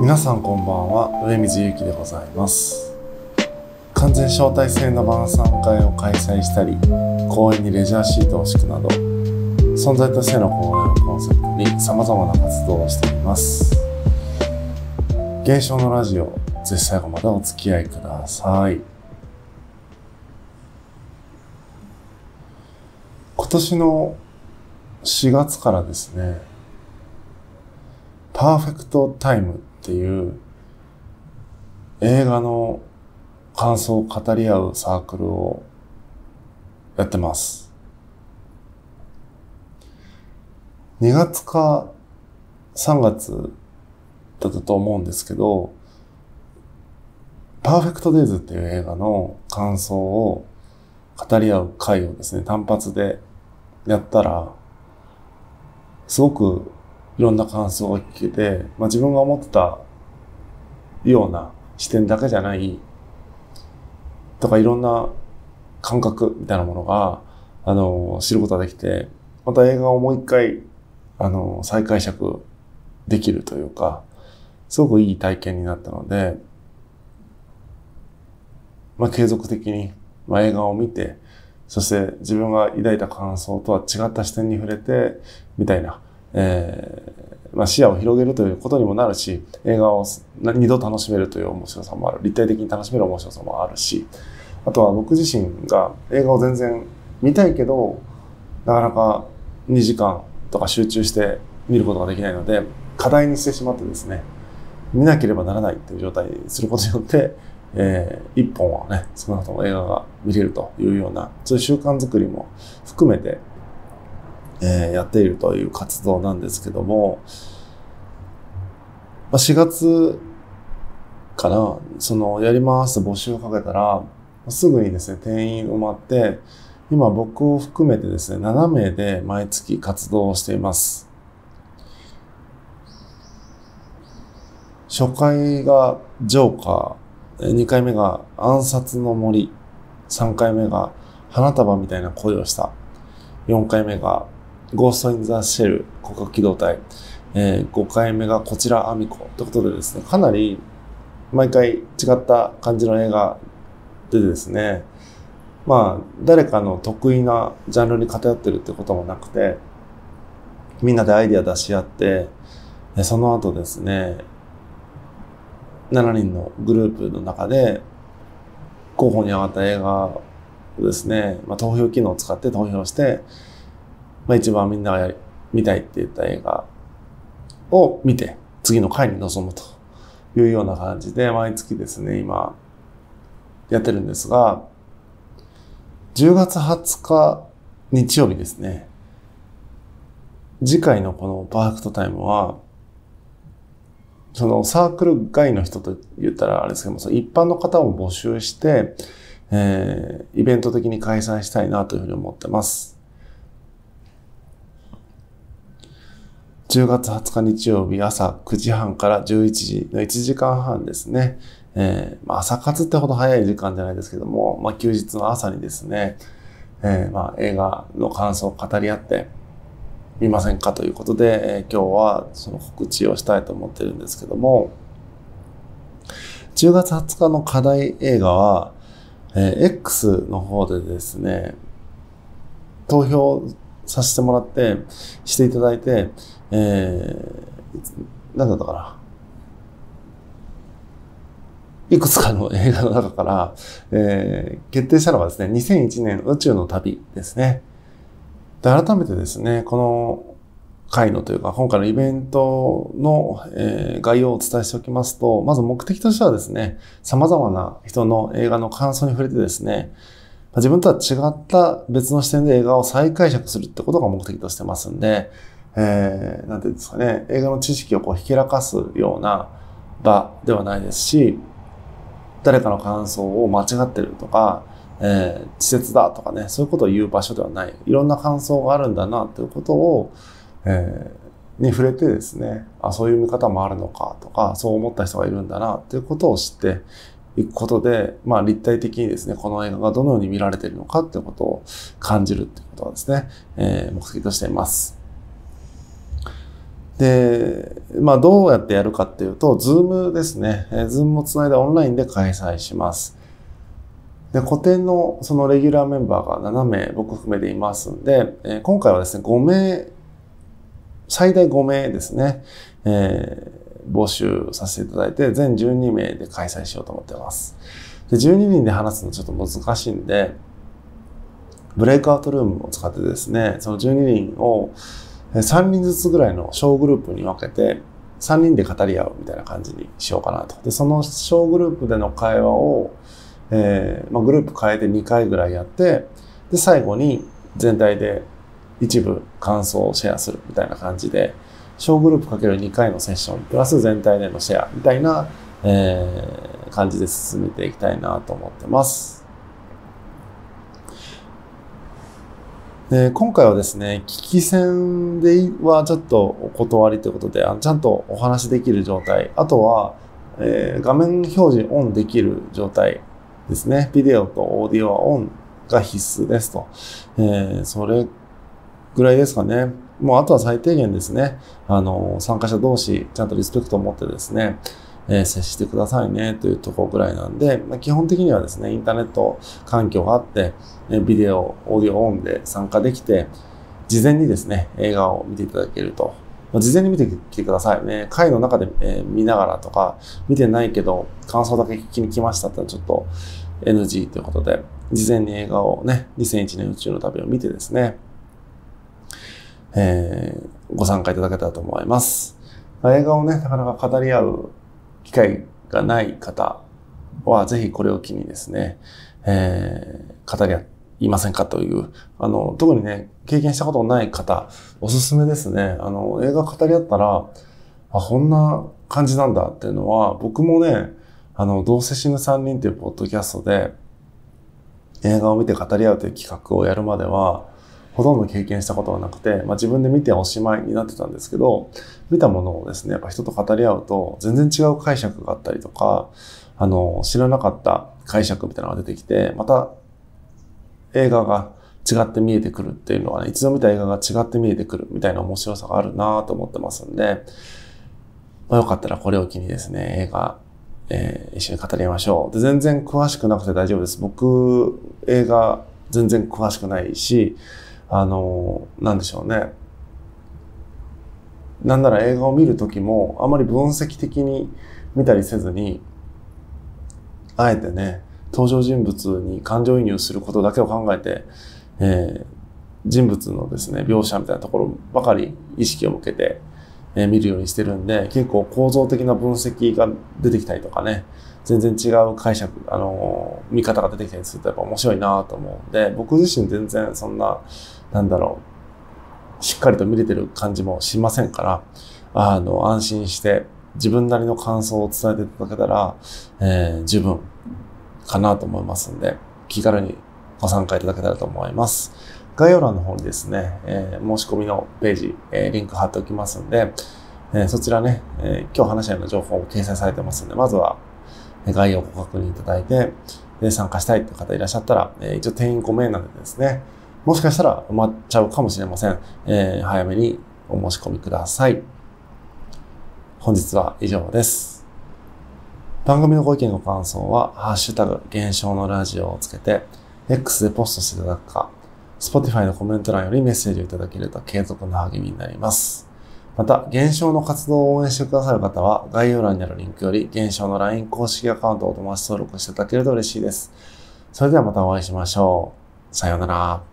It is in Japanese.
皆さんこんばんは。上水ゆきでございます。完全招待制の晩餐会を開催したり公園にレジャーシートを敷くなど存在としての公園をコンセプトに様々な活動をしています。現象のラジオぜひ最後までお付き合いください。今年の4月からですねパーフェクトタイムっていう映画の感想を語り合うサークルをやってます。2月か3月だったと思うんですけど、パーフェクトデイズっていう映画の感想を語り合う会をですね、単発でやったら、すごくいろんな感想が聞けて、まあ、自分が思ってたような視点だけじゃない、とかいろんな感覚みたいなものが、あの、知ることができて、また映画をもう一回、あの、再解釈できるというか、すごくいい体験になったので、まあ、継続的に、まあ、映画を見て、そして自分が抱いた感想とは違った視点に触れて、みたいな、えー、まあ、視野を広げるということにもなるし、映画を二度楽しめるという面白さもある。立体的に楽しめる面白さもあるし、あとは僕自身が映画を全然見たいけど、なかなか2時間とか集中して見ることができないので、課題にしてしまってですね、見なければならないという状態にすることによって、えー、一本はね、少なくとも映画が見れるというような、そういう習慣づくりも含めて、えー、やっているという活動なんですけども、まあ、4月から、その、やりますと募集をかけたら、すぐにですね、定員埋まって、今僕を含めてですね、7名で毎月活動をしています。初回がジョーカー、2回目が暗殺の森、3回目が花束みたいな声をした、4回目がゴースト・イン・ザ・シェル、広角機動隊、えー、5回目がこちら、アミコ。ということでですね、かなり毎回違った感じの映画でですね、まあ、誰かの得意なジャンルに偏ってるってこともなくて、みんなでアイディア出し合って、その後ですね、7人のグループの中で、候補に上がった映画をですね、まあ、投票機能を使って投票して、まあ、一番みんなが見たいって言った映画を見て、次の回に臨むというような感じで、毎月ですね、今、やってるんですが、10月20日日曜日ですね、次回のこのパーフェクトタイムは、そのサークル外の人と言ったらあれですけども、その一般の方を募集して、えー、イベント的に開催したいなというふうに思ってます。10月20日日曜日朝9時半から11時の1時間半ですね。えー、まあ、朝活ってほど早い時間じゃないですけども、まあ、休日の朝にですね、えー、まあ、映画の感想を語り合ってみませんかということで、えー、今日はその告知をしたいと思ってるんですけども、10月20日の課題映画は、えー、X の方でですね、投票させてもらって、していただいて、えー、なんだったかな。いくつかの映画の中から、えー、決定したのはですね、2001年宇宙の旅ですね。で、改めてですね、この回のというか、今回のイベントの、えー、概要をお伝えしておきますと、まず目的としてはですね、様々な人の映画の感想に触れてですね、自分とは違った別の視点で映画を再解釈するってことが目的としてますんで、えー、なんていうんですかね、映画の知識をこうひけらかすような場ではないですし、誰かの感想を間違ってるとか、えー、稚拙だとかね、そういうことを言う場所ではない。いろんな感想があるんだなということを、えー、に触れてですね、あ、そういう見方もあるのかとか、そう思った人がいるんだなということを知っていくことで、まあ立体的にですね、この映画がどのように見られているのかっていうことを感じるっていうことはですね、えー、目的としています。で、まあどうやってやるかっていうと、 Zoom ですね、 Zoom をつないでオンラインで開催します。で、古典のそのレギュラーメンバーが7名、僕含めていますんで、えー、今回はですね、5名、最大5名ですね、えー、募集させていただいて、全12名で開催しようと思ってます。で、12人で話すのちょっと難しいんで、ブレイクアウトルームを使ってですね、その12人を3人ずつぐらいの小グループに分けて、3人で語り合うみたいな感じにしようかなと。で、その小グループでの会話を、えー、まあ、グループ変えて2回ぐらいやって、で、最後に全体で一部感想をシェアするみたいな感じで、小グループかける2回のセッション、プラス全体でのシェアみたいな、えー、感じで進めていきたいなと思ってます。で今回はですね、聞き戦ではちょっとお断りということで、あちゃんとお話できる状態、あとは、えー、画面表示オンできる状態ですね。ビデオとオーディオはオンが必須ですと。えー、それぐらいですかね。もうあとは最低限ですね。あの、参加者同士、ちゃんとリスペクトを持ってですね、えー、接してくださいねというところぐらいなんで、まあ、基本的にはですね、インターネット環境があって、えビデオ、オーディオオンで参加できて、事前にですね、映画を見ていただけると。まあ、事前に見てきてくださいね。回の中で、えー、見ながらとか、見てないけど、感想だけ聞きに来ましたってのはちょっと NG ということで、事前に映画をね、2001年宇宙の旅を見てですね、えー、ご参加いただけたらと思います。映画をね、なかなか語り合う機会がない方は、ぜひこれを機にですね、えー、語り合っていませんかという、あの、特にね、経験したことのない方、おすすめですね。あの、映画語り合ったら、あ、こんな感じなんだっていうのは、僕もね、あの、どうせ死ぬ3人っていうポッドキャストで、映画を見て語り合うという企画をやるまでは、ほとんど経験したことがなくて、まあ、自分で見ておしまいになってたんですけど、見たものをですね、やっぱ人と語り合うと、全然違う解釈があったりとか、あの、知らなかった解釈みたいなのが出てきて、また映画が違って見えてくるっていうのはね、一度見た映画が違って見えてくるみたいな面白さがあるなと思ってますんで、まあ、よかったらこれを機にですね、映画、えー、一緒に語りましょう。で、全然詳しくなくて大丈夫です。僕、映画全然詳しくないし、あの、なんでしょうね。なんなら映画を見るときも、あまり分析的に見たりせずに、あえてね、登場人物に感情移入することだけを考えて、えー、人物のですね、描写みたいなところばかり意識を向けて、えー、見るようにしてるんで、結構構造的な分析が出てきたりとかね、全然違う解釈、あのー、見方が出てきたりするとやっぱ面白いなと思うんで、僕自身全然そんな、なんだろう、しっかりと見れてる感じもしませんから、あの、安心して自分なりの感想を伝えていただけたら、えー、十分かなと思いますんで、気軽にご参加いただけたらと思います。概要欄の方にですね、えー、申し込みのページ、えー、リンク貼っておきますんで、えー、そちらね、え今日話したような情報も掲載されてますんで、まずは概要をご確認いただいて、で参加したいという方いらっしゃったら、え一応定員5名なのでですね、もしかしたら埋まっちゃうかもしれません。え早めにお申し込みください。本日は以上です。番組のご意見ご感想は、ハッシュタグ、現象のラジオをつけて、X でポストしていただくか、Spotify のコメント欄よりメッセージをいただけると継続の励みになります。また、現象の活動を応援してくださる方は、概要欄にあるリンクより、現象の LINE 公式アカウントをお友達登録していただけると嬉しいです。それではまたお会いしましょう。さようなら。